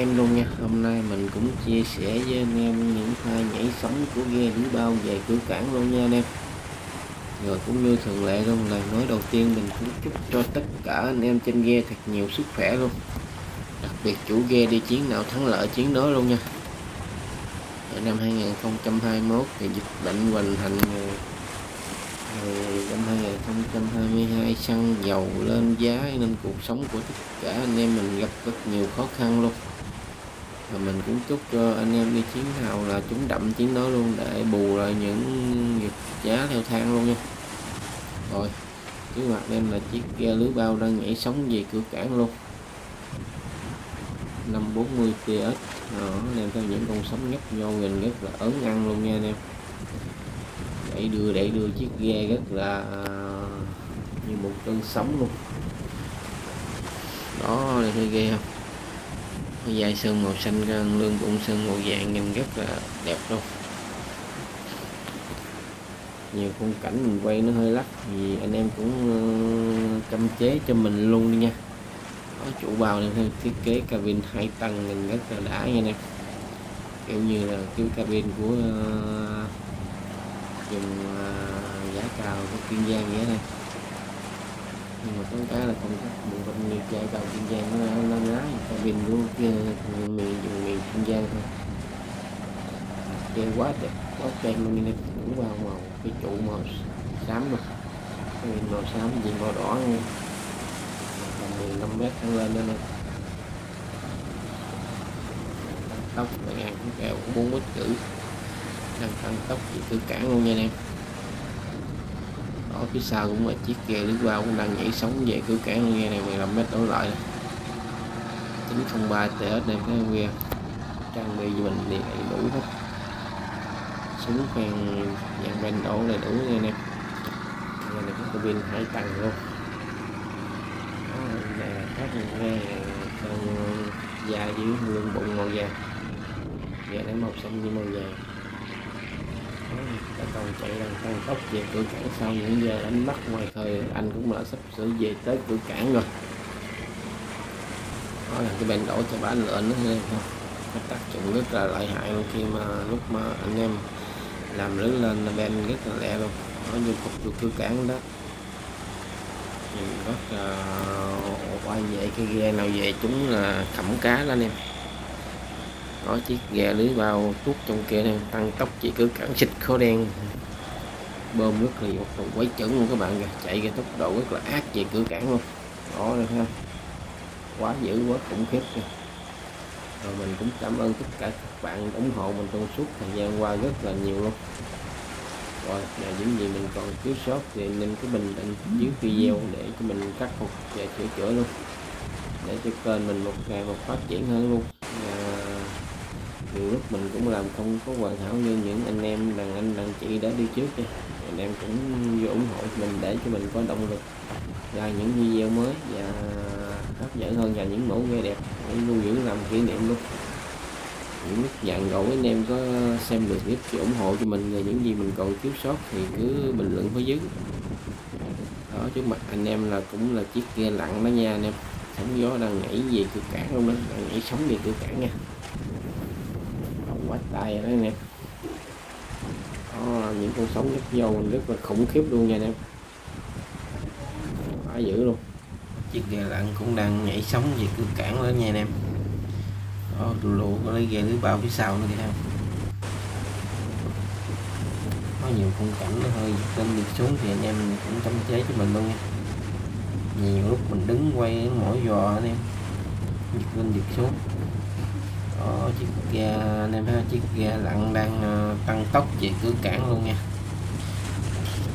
em luôn nha. Hôm nay mình cũng chia sẻ với anh em những pha nhảy sóng của ghe lưới bao về cửa cảng luôn nha anh em. Rồi cũng như thường lệ luôn, lời nói đầu tiên mình cũng chúc cho tất cả anh em trên ghe thật nhiều sức khỏe luôn. Đặc biệt chủ ghe đi chiến nào thắng lợi chiến đó luôn nha. Ở năm 2021 thì dịch bệnh hoành hành, rồi năm 2022 xăng dầu lên giá nên cuộc sống của tất cả anh em mình gặp rất nhiều khó khăn luôn và mình cũng chúc cho anh em đi chiến nào là chúng đậm chiến đó luôn để bù lại những nghiệp giá theo thang luôn nha. Rồi trước mặt em là chiếc ghe lưới bao đang nhảy sóng về cửa cảng luôn. 540 TS đó, đem theo những con sóng nhấp nhô nhìn rất là ớn ăn luôn nha anh em. Đẩy đưa đẩy đưa chiếc ghe rất là, như một cơn sóng luôn. Đó là thấy ghê không dây sơn màu xanh lương cũng sơn màu vàng nhìn rất là đẹp luôn. Nhiều khung cảnh mình quay nó hơi lắc, thì anh em cũng ờ, chăm chế cho mình luôn đi nha. Có chủ bào này theo thiết kế cabin hai tầng nhìn rất là đã nha nè kiểu như là cái cabin của ờ, dùng ờ, giá cao của kiên giang vậy này nhưng mà có cái là không có mình không như chạy vào kiên giang nó nó lái cabin luôn kia miền dùng miền kiên giang thôi. Chạy quá đẹp, quá trend luôn. Đi đủ vào màu cái trụ màu xám mà cái màu xám gì màu đỏ nha 15 mét tăng lên lên nè. Tốc là cũng kẹo cũng bốn mét chữ đang tăng tốc chỉ cứ cản luôn nha anh em ở phía sau cũng là chiếc ghe lướt qua cũng đang nhảy sóng về cửa cảng. Nghe này 15 mét đổ lại. 903 TS đây cái ghe trang bị cho mình thì đầy đủ hết. Súng phèn dạng bên đổ đầy đủ nghe này. Em đây là cái cabin hai tầng luôn. Phát nghe, con dài dưới lưng bụng màu vàng. Và để màu xanh như màu vàng các con chạy đang tăng tốc về cửa cảng sau những giờ đánh bắt ngoài khơi anh cũng đã sắp sửa về tới cửa cảng rồi đó là cái bên đổ cho bán lửa nó lên không cái tác dụng rất là lợi hại luôn khi mà lúc mà à, anh em làm lưới lên là bên rất là lẹ luôn nó như cục được cửa cảng đó. Nhìn rất là quay về cái ghe nào về chúng là khẩm cá đó anh em có chiếc ghe lưới bao tuốt trong kia đang tăng tốc chỉ cứ cản xịt khói đen. Bơm rất là một độ quấy chuẩn luôn các bạn kìa chạy cái tốc độ rất là ác về cửa cản luôn. Đó đây ha. Quá dữ quá khủng khiếp kìa. Rồi mình cũng cảm ơn tất cả các bạn ủng hộ mình trong suốt thời gian qua rất là nhiều luôn. Rồi là những gì mình còn thiếu sót thì nên cái bình định dưới video để cho mình khắc phục và sửa chữa luôn. Để cho kênh mình một ngày một phát triển hơn luôn. À, nhiều lúc mình cũng làm không có hoàn hảo như những anh em, đàn anh, đàn chị đã đi trước nha. Anh em cũng vô ủng hộ mình để cho mình có động lực ra những video mới và hấp dẫn hơn và những mẫu ghe đẹp. Để lưu giữ làm kỷ niệm luôn. Những lúc dạng gỗ anh em có xem được clip thì ủng hộ cho mình về những gì mình còn thiếu sót thì cứ bình luận phía dưới. Đó, trước mặt anh em là cũng là chiếc ghe lặn đó nha anh em. Sóng gió đang nhảy về cửa cảng luôn đó, đang nhảy sóng về cửa cảng nha quá tay đó nè, đó, những con sống rất vô rất là khủng khiếp luôn nha anh em. Quá dữ luôn. Chiếc ghe lặn cũng đang nhảy sóng về cửa cảng đó nha anh em. Đó lù lù có lấy ghe lưới bao phía sau nữa kìa có nhiều khung cảnh nó hơi lên đi xuống thì anh em cũng tâm chế cho mình luôn nha. Nhiều lúc mình đứng quay mỗi giò anh em. Giật lên giật xuống có chiếc ghe anh em thấy chiếc ghe lặn đang ờ, tăng tốc về cửa cảng luôn nha.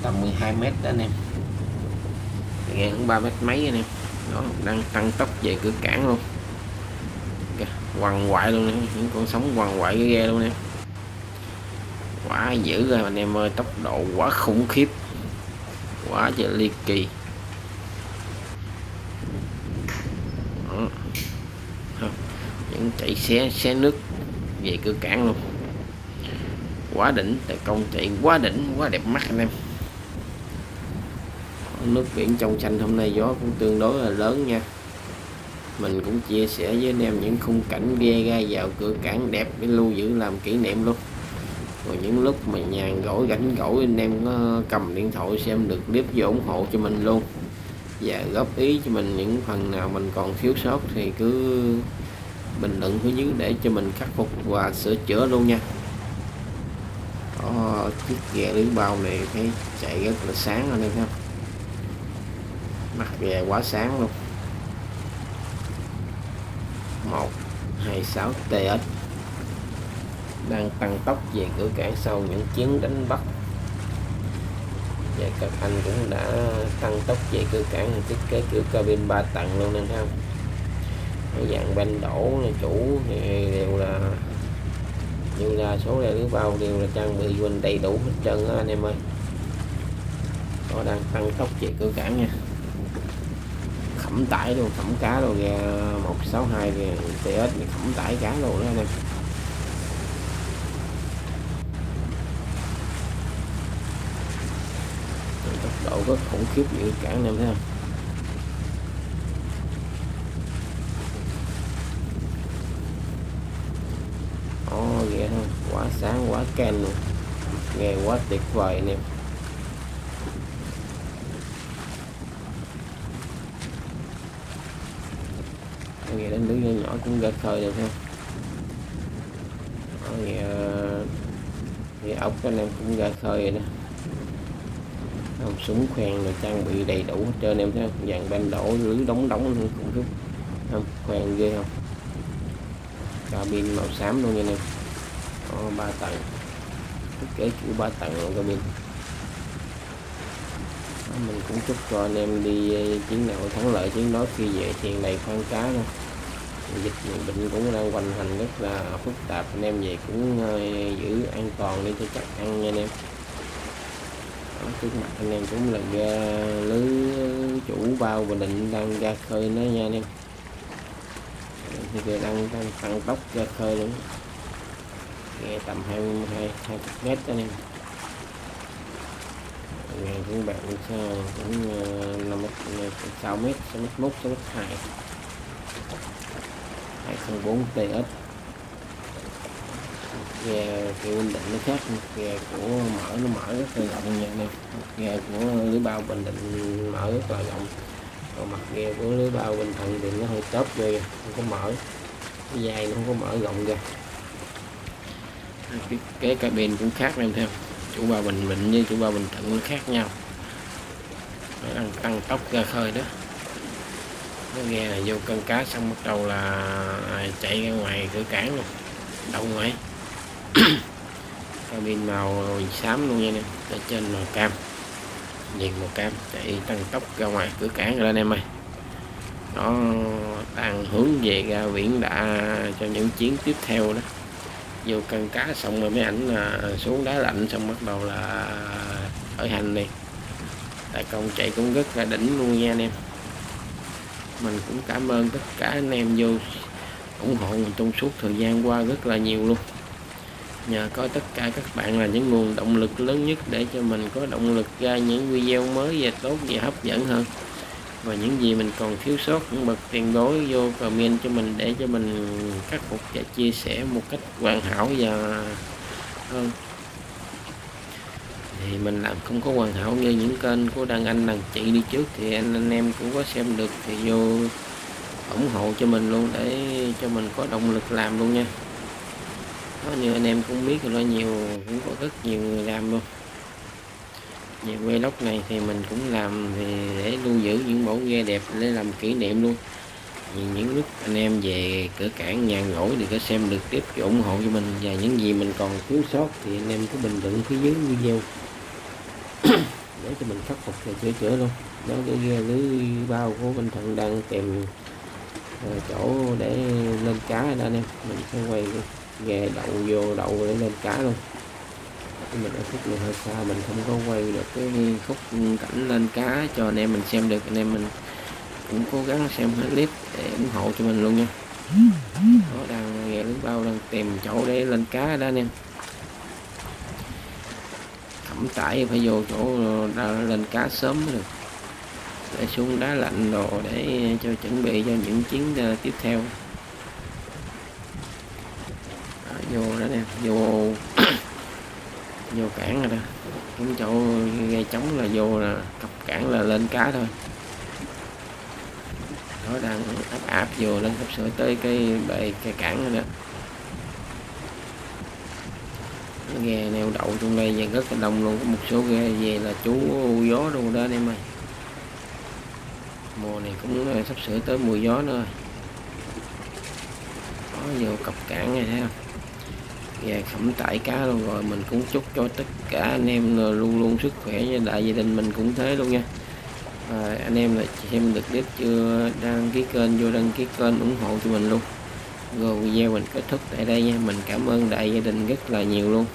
Tầm 12 mét đó anh em. Ghe cũng 3 mét mấy anh em. Đó, đang tăng tốc về cửa cảng luôn. Quằn quại luôn nè những con sóng quằn quại cái ghe luôn nè quá dữ rồi, anh em ơi, tốc độ quá khủng khiếp. Quá trời ly kỳ Đó những chạy xe xe nước về cửa cảng luôn. Quá đỉnh tại công chạy quá đỉnh, quá đẹp mắt anh em. Nước biển trong xanh hôm nay, gió cũng tương đối là lớn nha. Mình cũng chia sẻ với anh em những khung cảnh ghe ra vào cửa cảng đẹp để lưu giữ làm kỷ niệm luôn. Rồi những lúc mà nhàn gỗi rảnh gỗi anh em có cầm điện thoại xem được clip vô ủng hộ cho mình luôn. Và góp ý cho mình những phần nào mình còn thiếu sót thì cứ bình luận phía dưới để cho mình khắc phục và sửa chữa luôn nha. Có chiếc ghe lưới bao này thấy chạy rất là sáng anh em không mặt ghe quá sáng luôn. 126 TS đang tăng tốc về cửa cảng sau những chuyến đánh bắt. Và các anh cũng đã tăng tốc về cửa cảng, thiết kế kiểu cabin 3 tầng luôn nên không? Cái dạng bên đổ chủ thì đều là, như là số đây lưới bao đều là trang bị quỳnh đầy đủ hết trơn đó anh em ơi. Nó đang tăng tốc về cửa cảng nha. Khẩm tải luôn, khẩm cá luôn ra 162 kìa TS khẩm tải cá luôn đó anh em. Tốc độ rất khủng khiếp như cảng anh em thấy không Ồ ghê không quá sáng luôn nghe quá tuyệt vời anh em nghe đến đứa nhỏ cũng ra khơi được ha. Thì, thì ốc anh em cũng ra khơi rồi đó. Súng khoen rồi trang bị đầy đủ hết trơn em thấy không? Dàn ban đổ lưới đóng đóng luôn cũng rút không khoen ghê không? Cabin màu xám luôn nha em. Có ba tầng thiết kế kiểu ba tầng luôn cabin mình. Cũng chúc cho anh em đi ờ, chiến nào thắng lợi chiến đó khi về thiền đầy khoan cá thôi dịch bệnh cũng đang hoành hành rất là phức tạp. Anh em về cũng ờ, giữ an toàn đi cho chắc ăn nha anh em. Ở trước mặt anh em cũng là ra lưới chủ bao và định đang ra khơi nó nha anh em. Thì đang đang tăng tốc ra khơi luôn nghe tầm 22 20 mét anh em nghe cũng bạn cũng ờ, năm ờ, sáu mét sáu mét mốt sáu mét hai. 204 TS ghe kiểu bình định nó khác ghe của mở nó mở rất là rộng nha anh em, ghe của lưới bao bình định mở rất là rộng. Còn mặt ghe của lưới bao bình thuận thì nó hơi tớp ghê không có mở. Cái dài nó không có mở rộng ra cái, cái cabin cũng khác em theo chủ ba bình định như chủ ba bình thuận nó khác nhau. Nó đang tăng tốc ra khơi đó. Nó nghe là vô cân cá xong bắt đầu là chạy ra ngoài cửa cảng luôn. Đậu ngoài cabin màu xám luôn nha em. Ở trên màu cam. Nhìn màu cam chạy tăng tốc ra ngoài cửa cảng rồi anh em ơi. Nó đang hướng về ra biển đã cho những chuyến tiếp theo đó vô cân cá xong rồi mấy ảnh là xuống đá lạnh xong bắt đầu là khởi hành đi tại công chạy cũng rất là đỉnh luôn nha anh em. Mình cũng cảm ơn tất cả anh em vô ủng hộ mình trong suốt thời gian qua rất là nhiều luôn. Nhờ có tất cả các bạn là những nguồn động lực lớn nhất để cho mình có động lực ra những video mới và tốt và hấp dẫn hơn và những gì mình còn thiếu sót, những bậc tiền bối vô comment cho mình để cho mình khắc phục và chia sẻ một cách hoàn hảo và hơn thì mình làm không có hoàn hảo như những kênh của đăng anh đằng chị đi trước. Thì anh anh em cũng có xem được thì vô ủng hộ cho mình luôn để cho mình có động lực làm luôn nha. Có như anh em cũng biết là nhiều, cũng có rất nhiều người làm luôn về vlog này thì mình cũng làm thì để lưu giữ những mẫu ghe đẹp để làm kỷ niệm luôn. Những lúc anh em về cửa cảng nhàn rỗi thì có xem được tiếp ủng hộ cho mình và những gì mình còn thiếu sót thì anh em cứ bình luận phía dưới video. Để cho mình khắc phục và sửa chữa luôn. Đó, cái ghe lưới bao của Bình Thuận đang tìm ờ, chỗ để lên cá đó anh em. Mình sẽ quay ghe đậu vô đậu để lên cá luôn mình ở khúc này hơi xa mình không có quay được cái khúc cảnh lên cá cho anh em mình xem được. Anh em mình cũng cố gắng xem hết clip để ủng hộ cho mình luôn nha. Nó đang nghe lưới bao đang tìm chỗ để lên cá đó anh em. Thẩm tải phải vô chỗ lên cá sớm mới được. Để xuống đá lạnh đồ để cho chuẩn bị cho những chuyến ờ, tiếp theo. Đó, vô đó nè vô vô cảng rồi đó. Những chỗ gây trống là vô là cặp cảng là lên cá thôi. Nó đang áp áp vô lên sắp sửa tới cái bệ cái cảng rồi đó. Ghe neo đậu trong đây và rất là đông luôn. Có một số ghe về là chú gió luôn đó anh em ơi. Mùa này cũng sắp sửa tới mùa gió nữa. Rồi có vô cặp cảng này thấy không? Dạ, và khẩm tải cá luôn rồi. Mình cũng chúc cho tất cả anh em luôn luôn sức khỏe nha. Đại gia đình mình cũng thế luôn nha. À, anh em là xem được clip chưa đăng ký kênh vô đăng ký kênh ủng hộ cho mình luôn. Rồi video mình kết thúc tại đây nha. Mình cảm ơn đại gia đình rất là nhiều luôn.